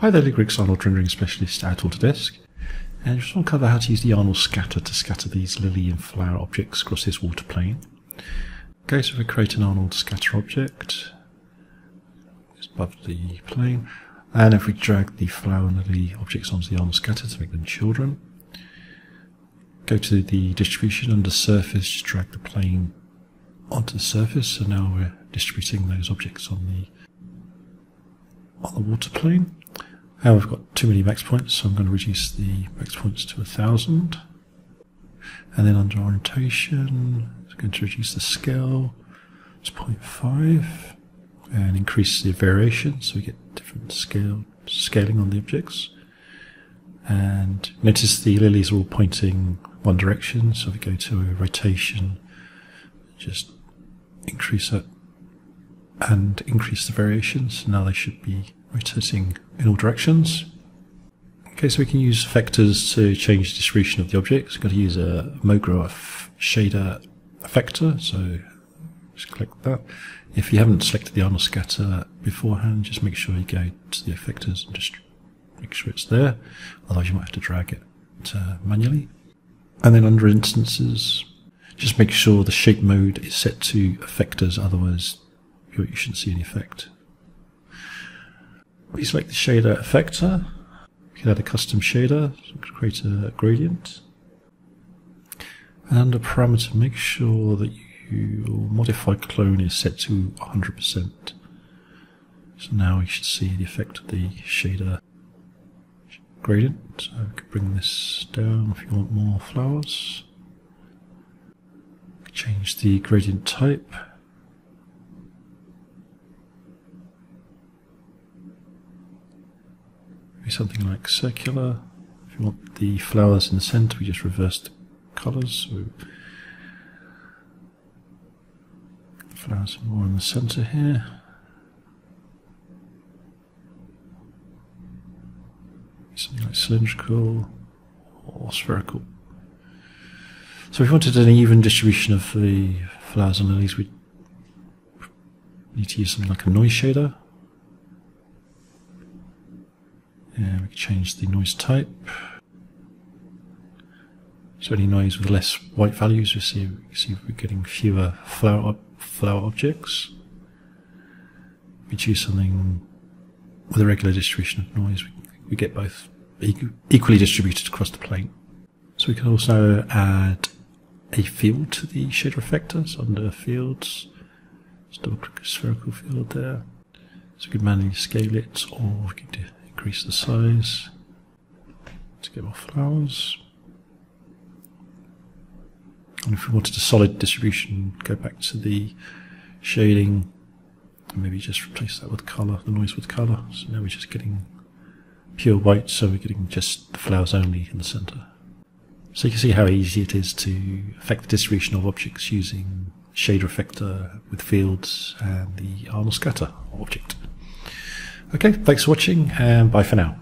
Hi there, Griggs Arnold Rendering Specialist at Autodesk. And just want to cover how to use the Arnold scatter to scatter these lily and flower objects across this water plane. Okay, so we create an Arnold scatter object just above the plane. And if we drag the flower and lily objects onto the Arnold scatter to make them children, go to the distribution under surface, drag the plane onto the surface. So now we're distributing those objects on the on the water plane. Now we've got too many max points, so I'm going to reduce the max points to a thousand. And then under orientation, it's going to reduce the scale to 0.5 and increase the variation so we get different scale scaling on the objects. And notice the lilies are all pointing one direction, so if we go to a rotation, just increase it and increase the variations. Now they should be rotating in all directions. Okay, so we can use effectors to change the distribution of the objects. We've got to use a MoGraph shader effector, so just click that. If you haven't selected the Arnold scatter beforehand, just make sure you go to the effectors and just make sure it's there. Otherwise, you might have to drag it uh, manually. And then under instances, just make sure the shape mode is set to effectors, otherwise you shouldn't see any effect. We select the shader effector. We can add a custom shader, create a gradient. And under parameter, make sure that your modify clone is set to 100%. So now we should see the effect of the shader gradient. So we can bring this down if you want more flowers. Change the gradient type. Something like circular. If you want the flowers in the center, we just reverse the colors. So flowers are more in the center here. Something like cylindrical or spherical. So if we wanted an even distribution of the flowers and lilies, we need to use something like a noise shader. And we can change the noise type. So any noise with less white values, we see, we see we're getting fewer flower, flower objects. We choose something with a regular distribution of noise, we, we get both equally distributed across the plane. So we can also add a field to the shader effector. So under fields, just double click a spherical field there. So we can manually scale it, or we can do increase the size to get more flowers. And if we wanted a solid distribution, go back to the shading and maybe just replace that with color, the noise with color. So now we're just getting pure white, so we're getting just the flowers only in the center. So you can see how easy it is to affect the distribution of objects using shader effector with fields and the Arnold scatter object. Okay, thanks for watching and bye for now.